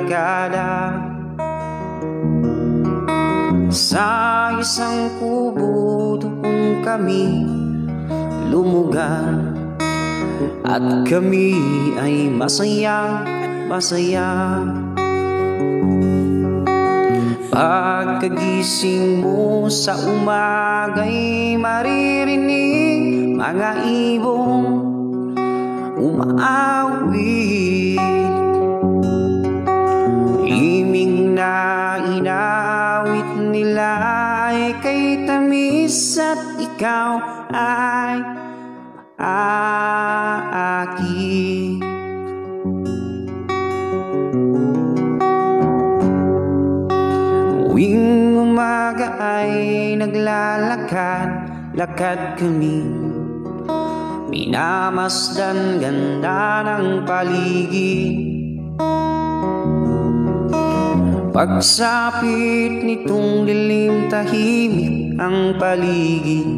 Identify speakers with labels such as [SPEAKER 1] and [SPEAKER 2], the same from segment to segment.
[SPEAKER 1] barkada Sa isang kubo doon kami lumugar At kami ay masaya, masaya. Pagkagising mo sa umaga'y maririnig mga ibong umaawit na inawit nila ay kay tamis at ikaw ay akin Tuwing umaga ay naglalakad, lakad kami. Minamasdan ganda ng paligid Pagsapit nitong dilim tahimik ang paligid.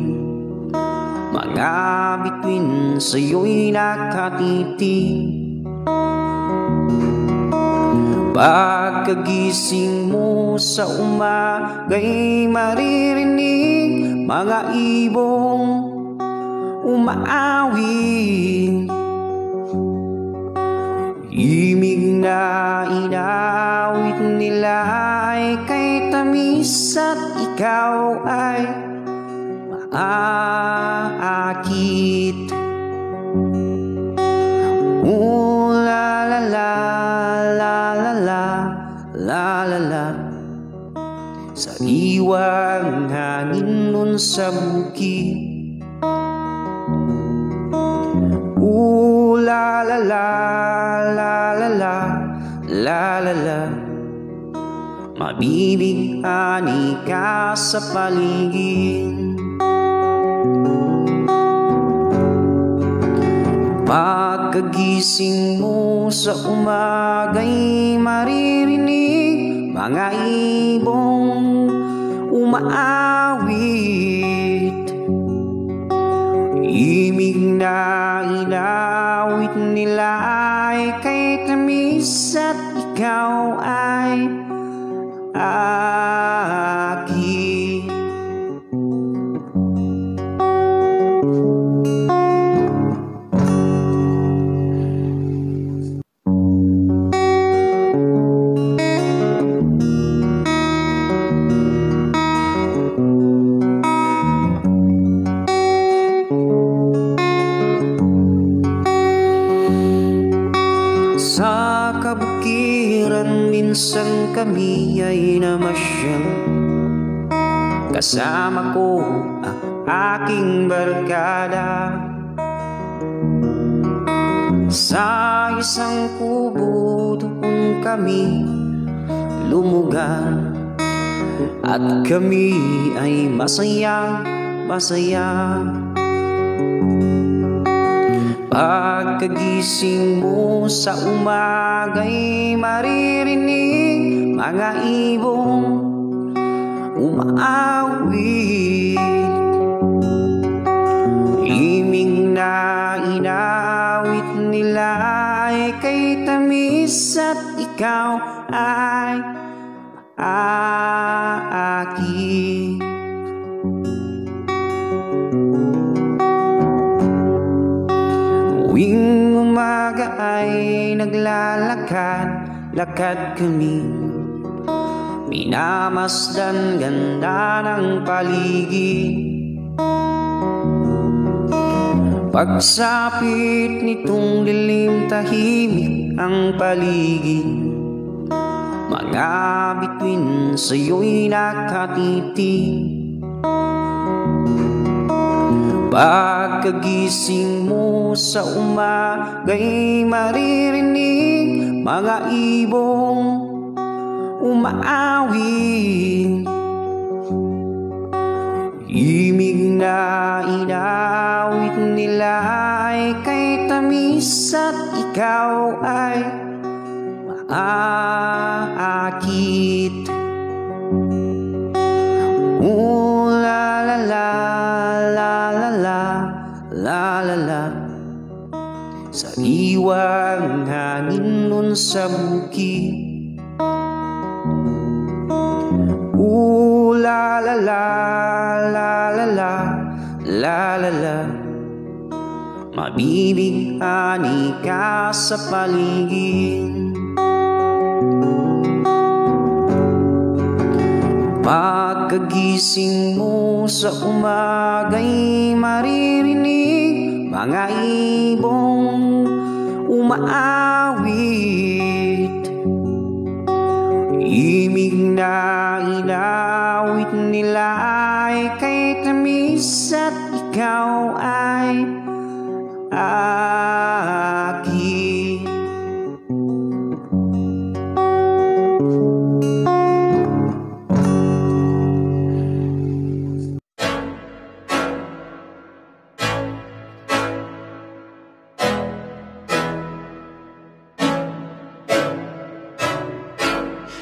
[SPEAKER 1] Mga bituin sa'yo'y nakatitig. Pagkagising mo sa umaga'y maririnig Mga ibong umaawit Imig na inawit nila ay kay tamis at ikaw ay maaakit. La la la, la la la, la la la Sa iwang hangin nun sa bukid Ooh, la la la la la la Mabibig-ani ka sa paligid. Pagkagising mo sa umaga'y maririnig Mga ibong umaawit. Imig na inawit nila ay kay tamis at cao ai à? Kabukiran minsan kami ay namasyal. Kasama ko ang aking barkada. Sa isang kubo doon kami lumugar. At kami ay masaya, masaya Pagkagising mo sa umaga'y maririnig mga ibong umaawit. Iming na inawit nila ay kay tamis at ikaw ay akin naglalakad, lakad kami. Minamasdan ganda ng paligid Pagsapit nitong dilim tahimik ang paligid Mga bituin sa'yo'y nakatitig Pagkagising mo sa umaga'y maririnig Mga ibong umaawit Imig na inawit nila ay kay tamis at ikaw ay maaakit sa bukid la la la la la la la la la. Mabibighani ka sa paligid. Pagkagising mo sa umaga'y maririnig Mga ibong umaawit. Imig na inawit nila ay kay tamis at ikaw ay akin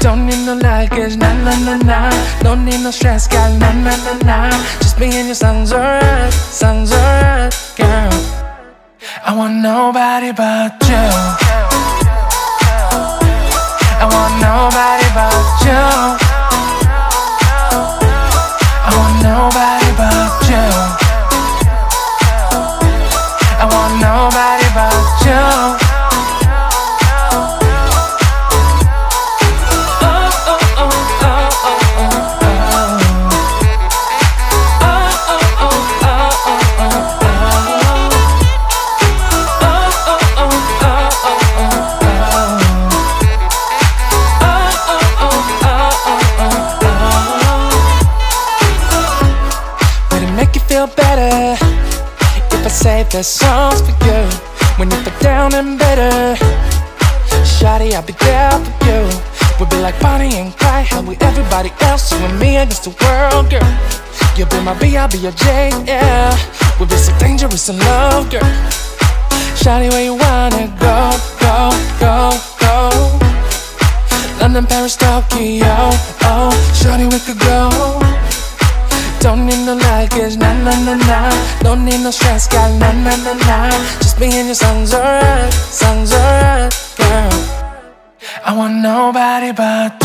[SPEAKER 2] Don't need no luggage, nah nah nah nah. Don't need no stress, girl, nah nah nah nah. Just me and your sounds alright, sounds alright, girl. I want nobody but you. I want nobody everybody else, you and me against the world, girl. You'll be my B, I'll be your J, yeah. We'll be so dangerous in love, girl. Shawty, where you wanna go, go, go, go? London, Paris, Tokyo, oh, Shawty, we could go. Don't need no luggage, nah nah nah nah. Don't need no stress, girl, nah nah nah nah. Just me and you sounds alright, sounds alright, girl. I want nobody but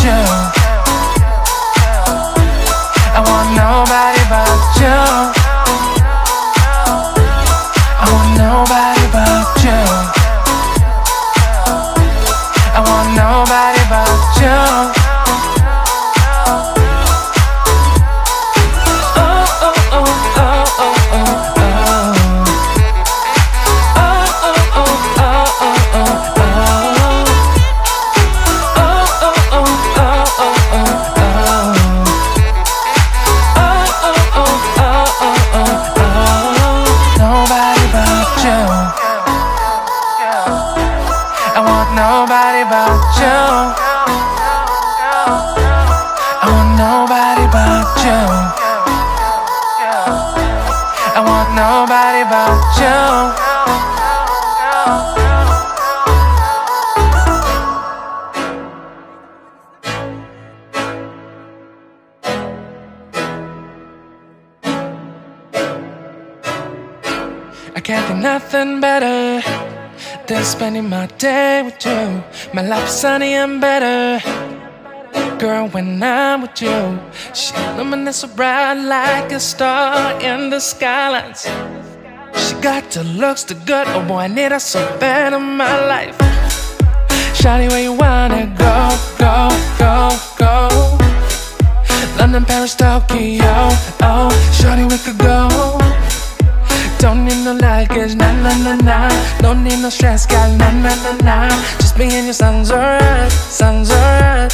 [SPEAKER 2] nobody but you. I can't think nothing better than spending my day with you. My life's sunny and better. Girl, when I'm with you, she illuminates so bright like a star in the skylines. She got the looks, the good. Oh boy, I need her so bad in my life. Shawty, where you wanna go, go, go, go? London, Paris, Tokyo. Oh, Shawty, we could go. Don't need no luggage, nah nah nah nah. Don't need no stress, girl, nah nah nah nah. Just me and you sounds alright, sounds alright,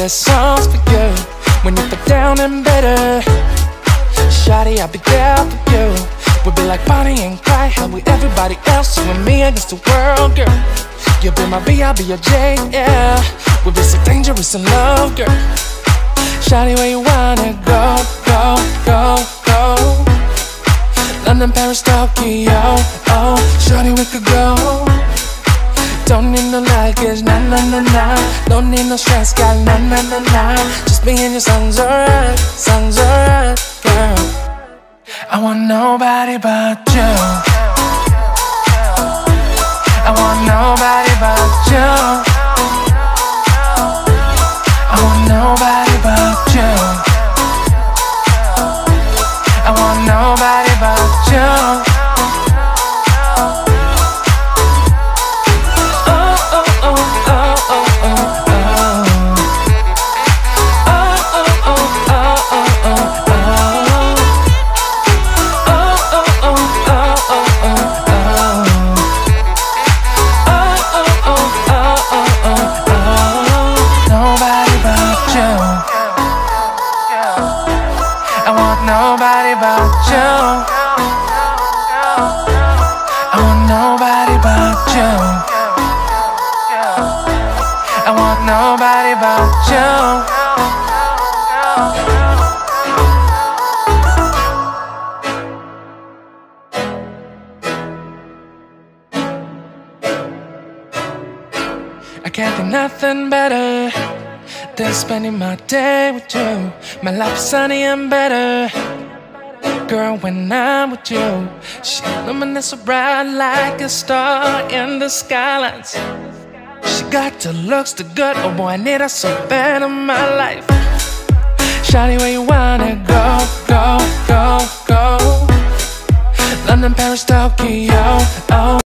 [SPEAKER 2] there's songs for you when you feel down and better. Shawty, I'll be there for you. We'll be like Bonnie and Clyde, how we everybody else, you and me against the world, girl. You'll be my B, I'll be your J, yeah. We'll be so dangerous in love, girl. Shawty, where you wanna go, go, go, go? London, Paris, Tokyo, oh, Shawty, we could go. Don't need no luggage, nah, nah, nah, nah. Don't need no stress, got nah, nah, nah, nah. Just me and your songs alright, songs alright, girl. I want nobody but you. I want nobody but you. You. I want nobody but you. I want nobody but you. I can't think nothing better than spending my day with you. My life's sunny and better. Girl, when I'm with you, she illuminates so bright like a star in the skylines. She got the looks, the good, oh boy, I need her so bad in my life. Shawty, where you wanna go, go, go, go? London, Paris, Tokyo, oh.